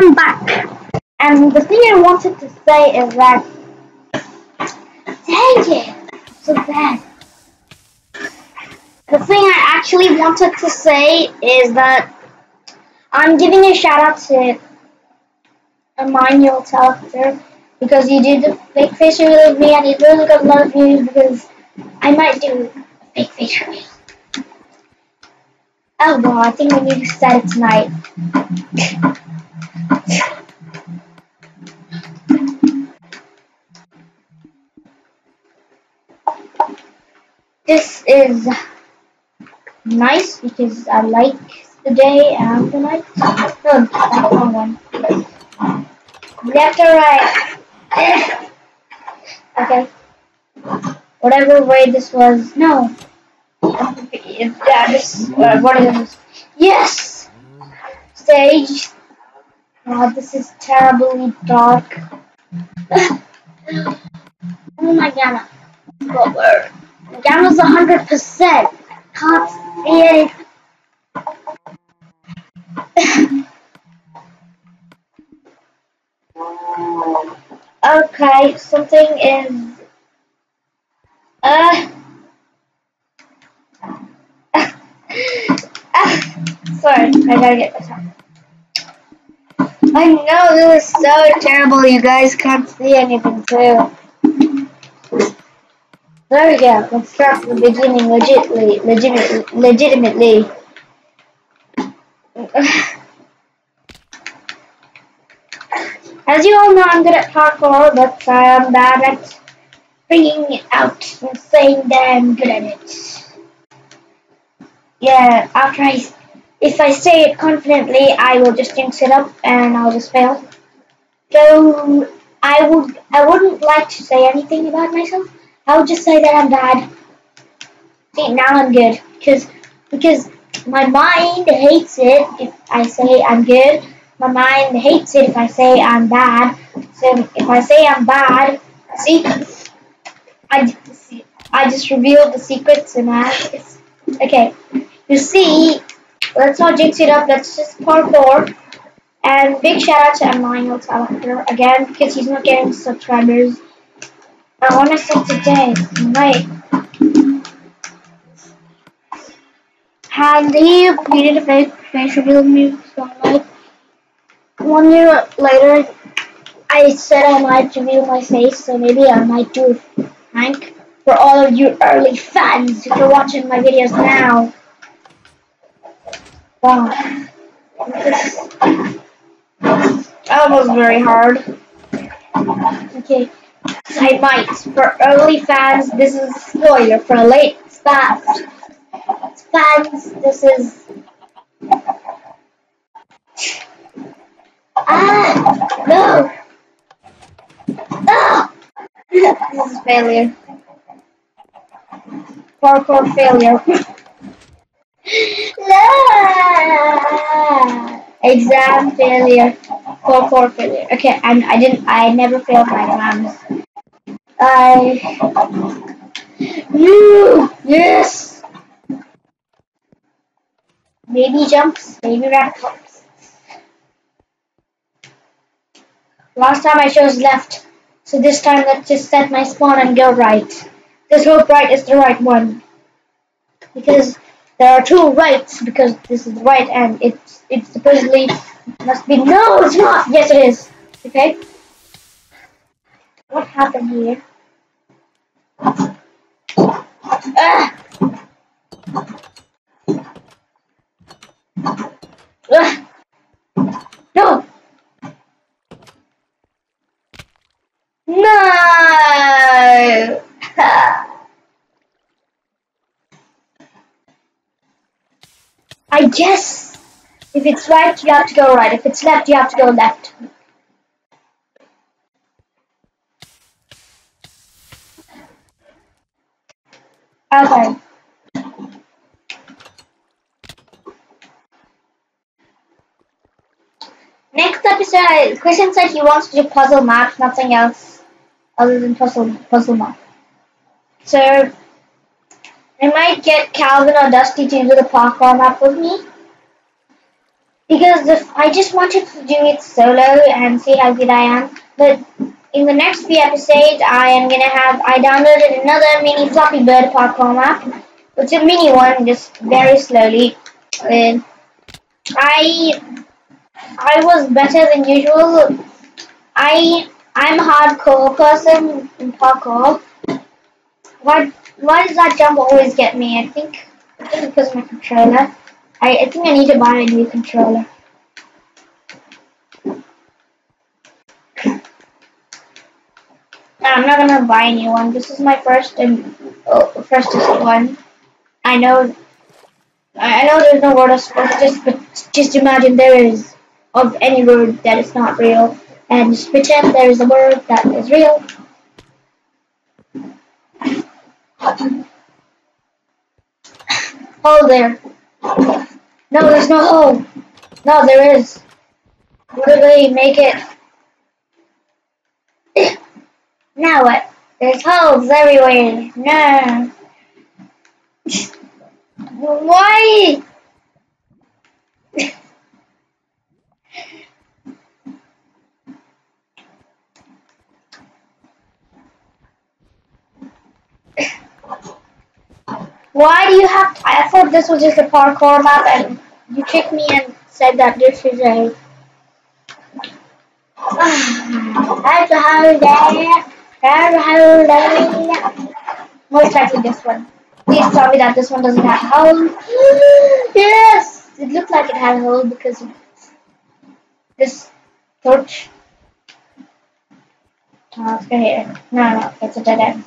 am back. And the thing I wanted to say is that dang it, so bad. The thing I actually wanted to say is that I'm giving a shout out to Emmanuel Teleporter because he did the fake face reveal of me and he really got a lot of views because I might do a fake face reveal. Oh well, I think we need to start it tonight. This is nice because I like the day and the night. No, that's the wrong one. Left or right? okay. Whatever way this was. No. Yeah, this. Uh, what is this? Yes! Stage. God, this is terribly dark. oh my god. Word? Gamma's 100%. Can't see it. okay, something is. Uh. sorry, I gotta get this out. I know this is so terrible. You guys can't see anything too. There we go. Let's start from the beginning legitimately. Legitimately. legitimately. As you all know, I'm good at parkour, but I'm bad at bringing it out and saying that I'm good at it. Yeah, after I, if I say it confidently, I will just jinx it up and I'll just fail. So I would, I wouldn't like to say anything about myself. I would just say that I'm bad. See, now I'm good because because my mind hates it if I say I'm good. My mind hates it if I say I'm bad. So if I say I'm bad, see, I I just revealed the secrets and I. Okay, you see, let's not jinx it up. Let's just parkour. And big shout out to Emmanuel Teleporter again because he's not getting subscribers. I want to say today, right? And he created a fake face reveal so like one year later, I said I might reveal my face, so maybe I might do a prank for all of you early fans if you're watching my videos now. Wow. That was very hard. Okay. I might. For early fans, this is spoiler. For late fans, fans, this is. Ah! No! No! this is failure. Parkour failure. no! Exam failure. Parkour failure. Okay, and I didn't. I never failed my exams. I. You! Yes! Baby jumps, baby rat hops. Last time I chose left, so this time let's just set my spawn and go right. Let's hope right is the right one. Because there are two rights, because this is the right and it's, it's supposedly must be. No, it's not! Yes, it is. Okay? What happened here? Ah! No! No! Guess if it's right, you have to go right. If it's left, you have to go left. Okay. Next episode, Christian said he wants to do puzzle maps, nothing else other than puzzle puzzle map. So I might get Calvin or Dusty to do the parkour map with me. because I just wanted to do it solo and see how good I am. But in the next few episodes, I am gonna have I downloaded another mini Flappy Bird parkour map. It's a mini one, just very slowly. And I I was better than usual. I I'm a hardcore person in parkour. Why why does that jump always get me? I think I think because my controller. I, I think I need to buy a new controller. I'm not gonna buy a new one. This is my first and oh, first one. I know, I know there's no word of sports, just but just imagine there is of any word that is not real, and just pretend there is a word that is real. Oh, there. No, there's no hole. No, there is. What do they make it? now what? There's holes everywhere. No. Why? Why do you have to, I thought this was just a parkour map and you tricked me and said that this is a That's a holiday. That's a holiday. Most likely this one. Please tell me that this one doesn't have a hole. yes! It looked like it had a hole because this torch. Oh, let's go here. No, no, that's a dead end.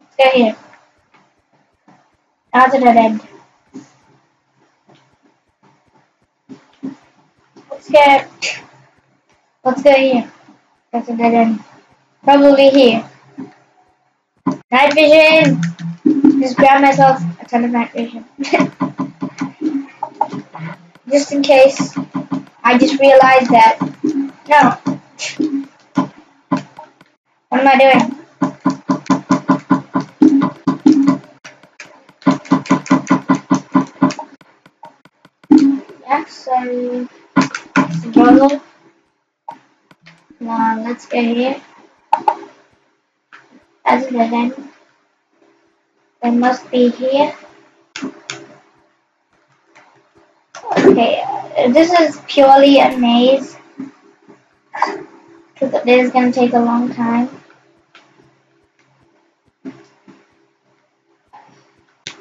Let's go here. That's a dead end. Let's go. Let's go here. That's a dead end. Probably here. Night vision! Just grab myself a ton of night vision. just in case I just realized that. No. What am I doing? Here. As the end. They must be here. Okay, this is purely a maze. Because this is going to take a long time.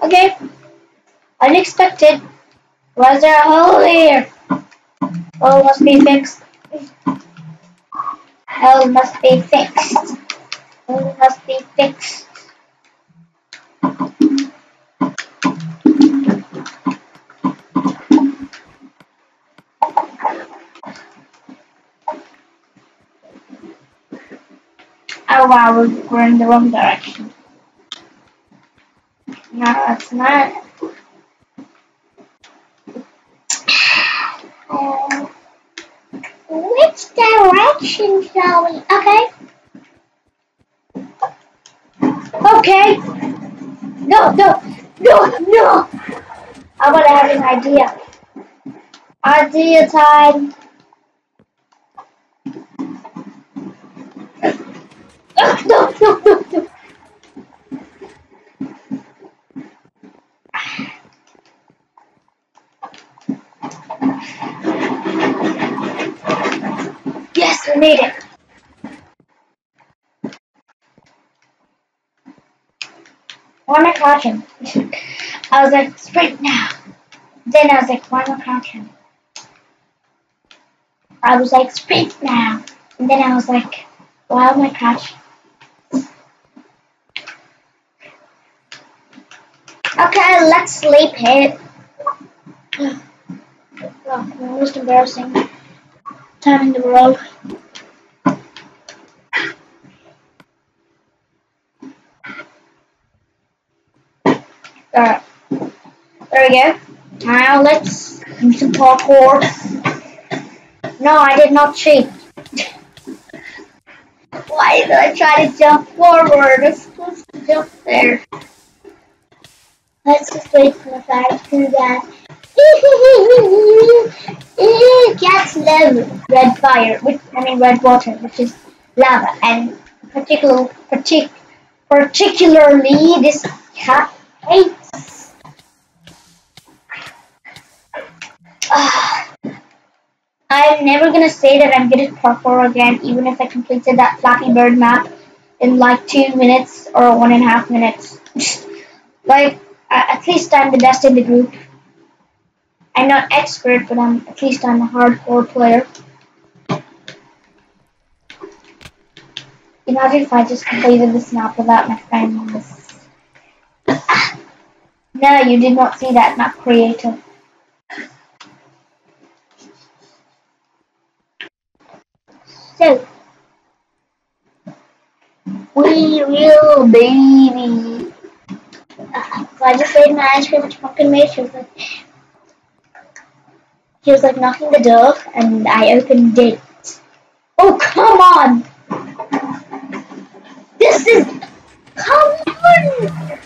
Okay, unexpected. Was there a oh, hole here? Hole must be fixed. Hole must be fixed. Hole must be fixed. Oh wow, we're in the wrong direction. No, that's not. Which direction shall we? Okay. Okay. No, no, no, no. I'm gonna have an idea. Idea time. No, no, no, it. Why am I crouching? I was like, sprint now. Then I was like, why am I crouching? I was like, sprint now. And then I was like, why am I crouching? Okay, let's sleep it. Oh, most embarrassing time in the world. There we go. Now let's do some parkour. No, I did not cheat. Why did I try to jump forward? I'm supposed to jump there. Let's just wait for the fire to do that. love red fire, which I mean red water, which is lava, and particular, partic, particularly this cat hates. Uh, I'm never gonna say that I'm good at parkour again, even if I completed that Flappy Bird map in like two minutes or one and a half minutes. like, at least I'm the best in the group. I'm not expert, but I'm at least I'm a hardcore player. Imagine if I just completed this map without my friends. no, you did not see that map creator. We will baby. Uh, I just made my ice cream which pumpkin made. She was like, he was like knocking the door, and I opened it. Oh come on! This is come on!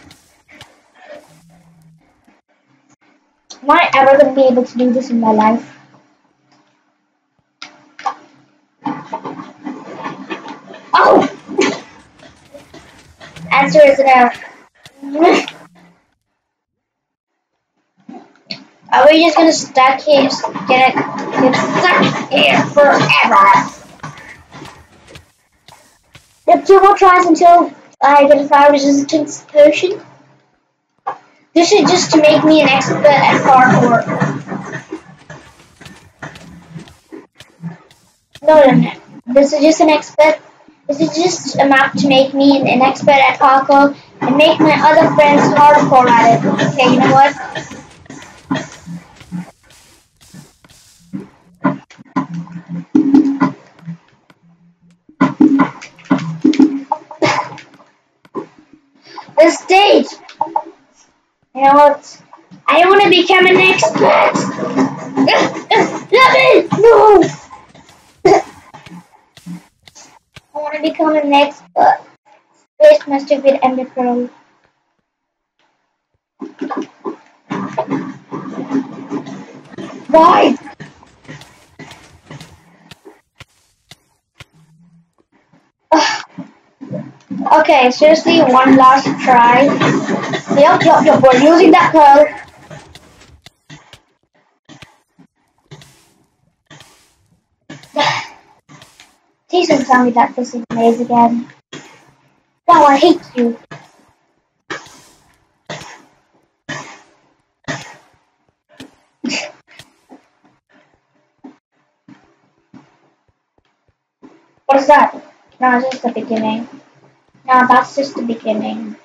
Am I ever gonna be able to do this in my life? Oh! Answer is no. Are we just gonna stuck here, get it, get stuck here forever? Yep, two more tries until I get a fire resistance potion. This is just to make me an expert at parkour. No, no, no. This is just an expert. This is just a map to make me an, expert at parkour and make my other friends hardcore at it. Okay, you know what? the stage. You know what? I want to become an expert. Let me no. I want to become an expert. space master with ender pearl. Why? Okay, seriously, one last try. Yup, yup, yup, we're using that pearl. Please don't tell me that this is maze again. No, I hate you. what is that? No, it's just the beginning. Now that's just the beginning.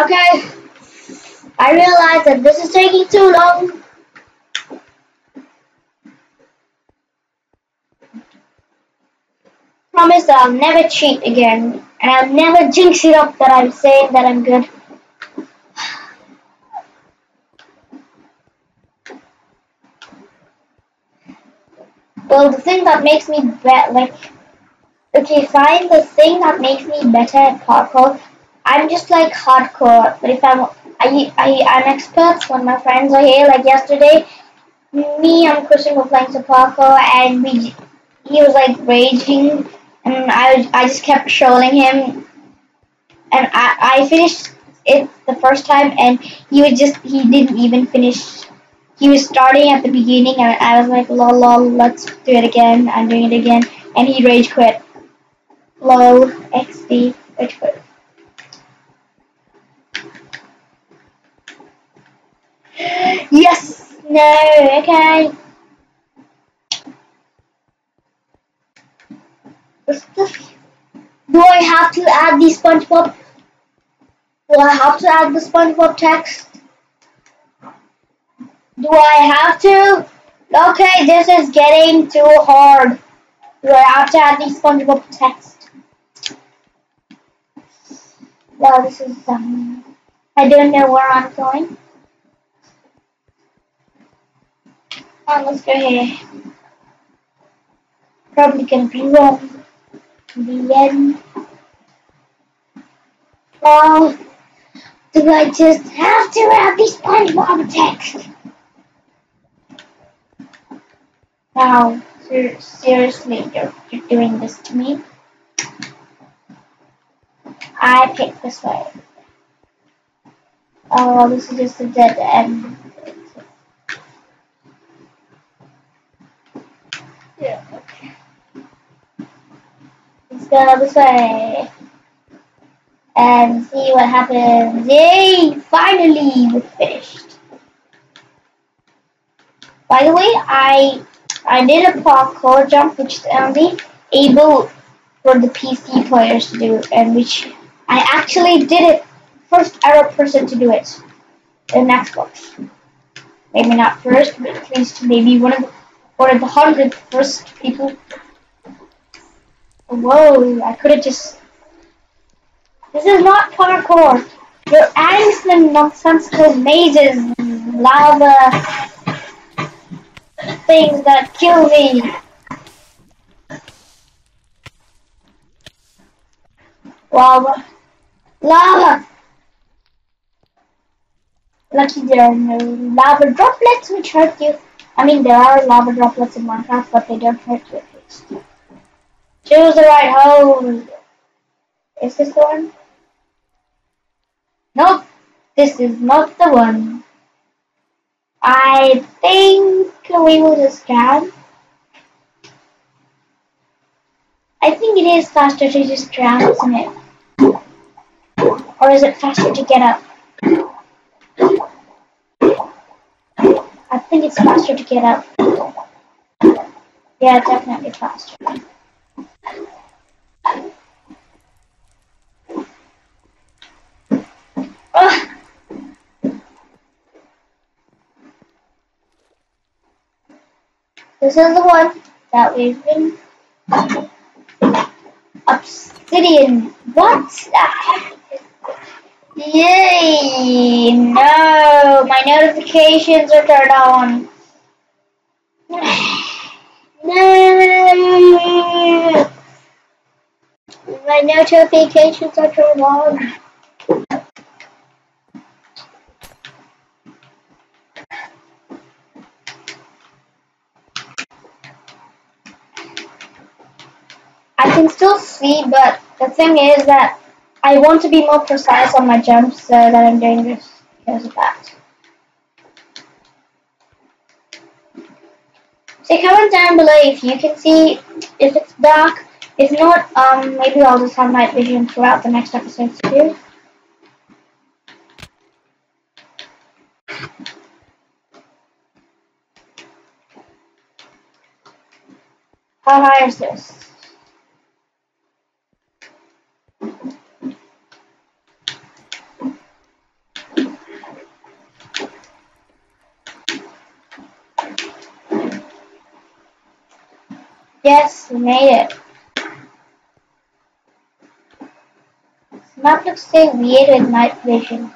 Okay. I realize that this is taking too long. Promise that I'll never cheat again. And I'll never jinx it up that I'm saying that I'm good. Well, the thing that makes me bet, like, okay, fine, the thing that makes me better at parkour I'm just like hardcore, but if I'm I, I I'm expert when my friends are here. Like yesterday, me and Christian were playing some parkour, and we he was like raging, and I I just kept trolling him, and I I finished it the first time, and he was just he didn't even finish. He was starting at the beginning, and I was like, lol, lol, let's do it again. I'm doing it again, and he rage quit. Lol, XD, rage quit. Yes! No, okay. Do I have to add the SpongeBob? Do I have to add the SpongeBob text? Do I have to? Okay, this is getting too hard. We have to add the SpongeBob text. Well, this is um, I don't know where I'm going. Oh, let's go here. Probably gonna be wrong. The end. Well, do I just have to add the SpongeBob text? Wow, ser seriously, you're, you're doing this to me? I picked this way. Oh, this is just a dead end. Let's go this way. And see what happens. Yay! Finally, we're finished. By the way, I I did a parkour jump which is only able for the PC players to do and which I actually did it first ever person to do it in Xbox. Maybe not first, but at least maybe one of the of the hundred first people. Whoa, I could have just This is not parkour. You're adding some nonsensical mazes, lava, things that kill me. Lava. Lava! Lucky there are no lava droplets which hurt you. I mean, there are lava droplets in Minecraft, but they don't hurt you at. Choose the right hole. Is this the one? Nope, this is not the one. I think we will just drown. I think it is faster to just drown, isn't it? Or is it faster to get up? I think it's faster to get up. Yeah, definitely faster. Ugh. This is the one that we've been obsidian. What the heck? Yay! No, my notifications are turned on. No, my notifications are turned on. I can still see, but the thing is that I want to be more precise on my jumps so that I'm doing this because of that. So comment down below if you can see if it's dark. If not, um, maybe I'll just have night vision throughout the next episodes too. How high is this? Yes, we made it. Map looks so weird with night vision.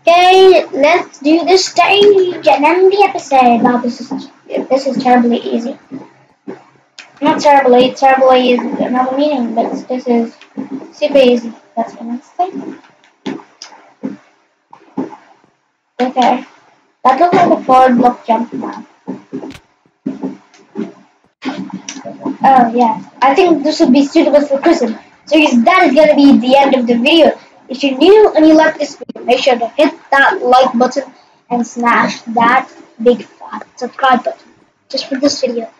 Okay, let's do the stage and end the episode. Wow, this is this is terribly easy. Not terribly, terribly is another meaning, but this is super easy. That's what I'm saying. Okay. That looks like a forward block jump now. Oh yeah, I think this would be suitable for Christmas. So that is gonna be the end of the video. If you're new and you like this video, make sure to hit that like button and smash that big fat subscribe button just for this video.